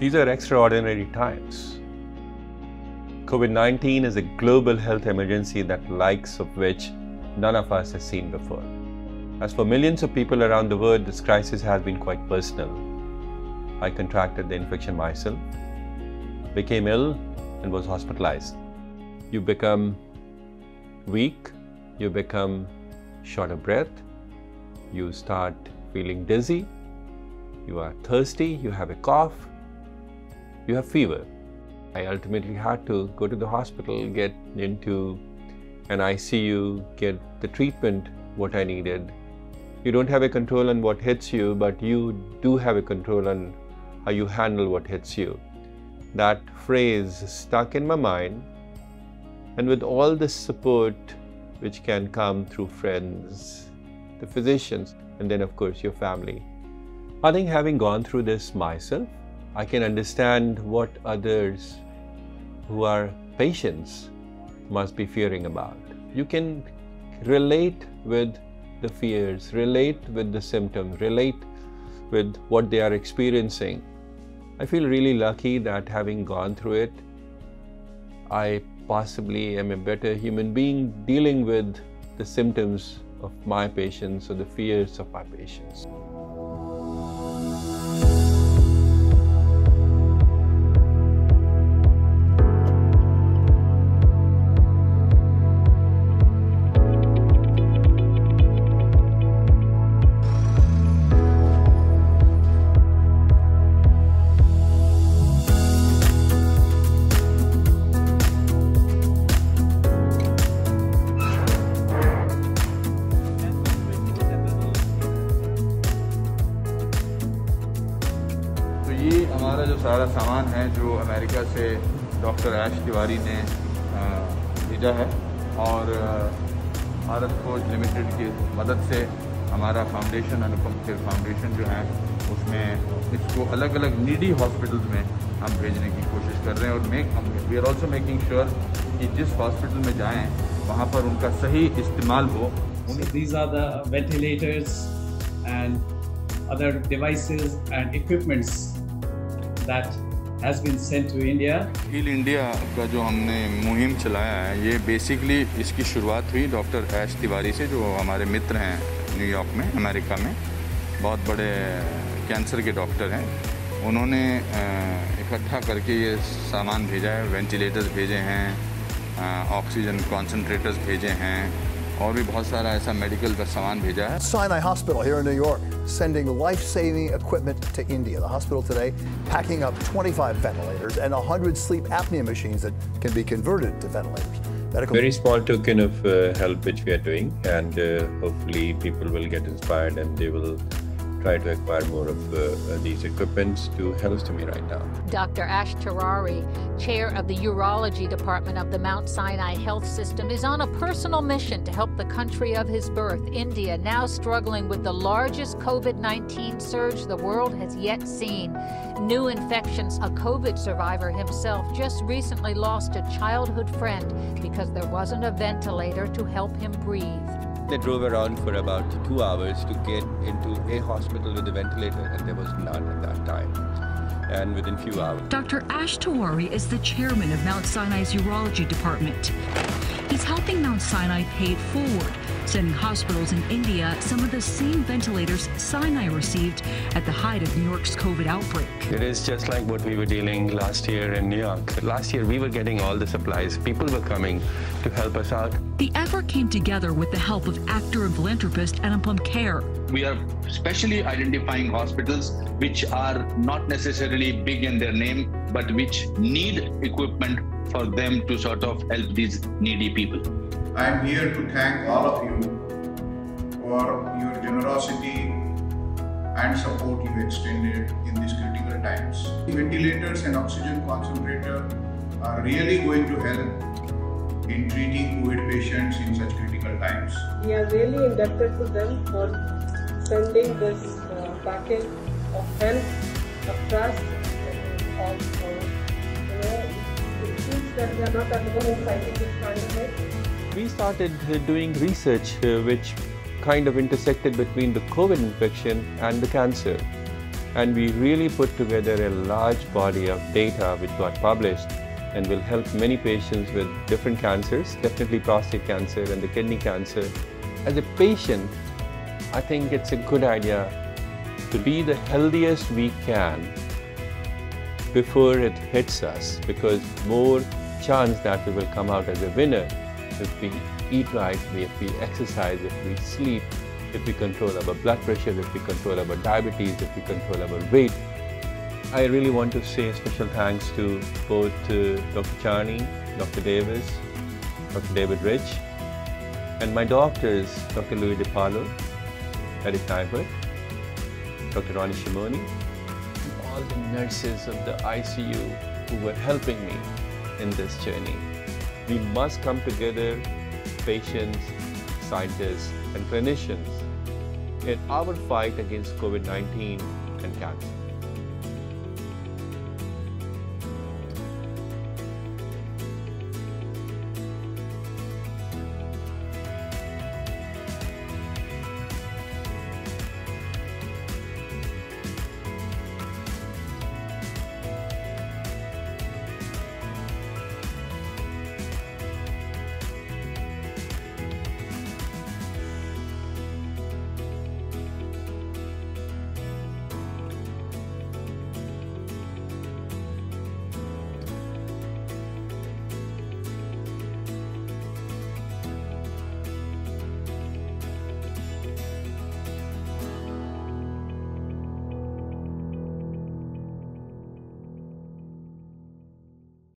These are extraordinary times. COVID 19 is a global health emergency that likes of which none of us has seen before. As for millions of people around the world, this crisis has been quite personal. I contracted the infection myself, became ill, and was hospitalized. You become weak, you become short of breath, you start feeling dizzy, you are thirsty, you have a cough, you have fever. I ultimately had to go to the hospital, get into an ICU, get the treatment what I needed. You don't have a control on what hits you, but you do have a control on how you handle what hits you. That phrase stuck in my mind, and with all the support which can come through friends, the physicians, and then, of course, your family. I think having gone through this myself, I can understand what others who are patients must be fearing about. You can relate with the fears, relate with the symptoms, relate with what they are experiencing. I feel really lucky that having gone through it, I possibly am a better human being dealing with the symptoms of my patients or the fears of my patients. ये हमारा जो सारा सामान है, जो America से doctor ऐश तिवारी ने भेजा है और भारत खोज लिमिटेड की मदद से हमारा फाउंडेशन, अनुपम खेर फाउंडेशन जो है, उसमें इसको अलग अलग नीडी हॉस्पिटल्स में हम भेजने की कोशिश कर रहे हैं और make we are also making sure कि जिस हॉस्पिटल में जाएँ, वहाँ पर उनका सही इस्तेमाल हो। These are the ventilators and other devices that has been sent to India. Heal India का जो हमने मुहिम चलाया है, ये बेसिकली इसकी शुरुआत हुई डॉक्टर ऐश तिवारी से, जो हमारे मित्र हैं न्यूयॉर्क में अमेरिका में। बहुत बड़े कैंसर के डॉक्टर हैं। उन्होंने इकट्ठा करके ये सामान भेजा है वेंटिलेटर्स भेजे हैं ऑक्सीजन कॉन्सनट्रेटर्स भेजे हैं। और भी बहुत सारा ऐसा मेडिकल का सामान भेजा है Sinai Hospital here in New York sending life saving equipment to India. The hospital today packing up 25 ventilators and 100 sleep apnea machines that can be converted to ventilators. Medical Very small token of uh, help which we are doing, and uh, hopefully people will get inspired and they will try to acquire more of uh, these equipments to help to me right now. Dr. Ash Tewari, chair of the urology department of the Mount Sinai Health System, is on a personal mission to help the country of his birth, India, now struggling with the largest COVID 19 surge the world has yet seen. New infections. A COVID survivor himself just recently lost a childhood friend because there wasn't a ventilator to help him breathe. They drove around for about two hours to get into a hospital with a ventilator, and there was none at that time. And within a few hours, Dr. Ash Tewari is the chairman of Mount Sinai's urology department. He's helping Mount Sinai pay it forward, sending hospitals in India some of the same ventilators Sinai received at the height of New York's COVID outbreak. It is just like what we were dealing last year in New York. Last year, we were getting all the supplies. People were coming to help us out. The effort came together with the help of actor and philanthropist Anupam Kher. we are specially identifying hospitals which are not necessarily big in their name, but which need equipment for them to sort of help these needy people. I am here to thank all of you for your generosity and support you extended in these critical times. Ventilators and oxygen concentrator are really going to help in treating COVID patients in such critical times. We are really indebted to them for sending this uh, package of help, of trust, and also, you know, We started uh, doing research uh, which kind of intersected between the COVID infection and the cancer. And we really put together a large body of data which got published and will help many patients with different cancers, definitely prostate cancer and the kidney cancer. As a patient, I think it's a good idea to be the healthiest we can before it hits us because more chance that we will come out as a winner if we eat right, if we exercise, if we sleep, if we control our blood pressure, if we control our diabetes, if we control our weight. I really want to say special thanks to both uh, Dr. Charney, Dr. Davis, Dr. David Rich, and my doctors, Dr. Louis DiPaolo, Eric Nybert, Dr. Ronnie Shimoni, all the nurses of the ICU who were helping me in this journey. We must come together, patients, scientists, and clinicians, in our fight against COVID 19 and cancer.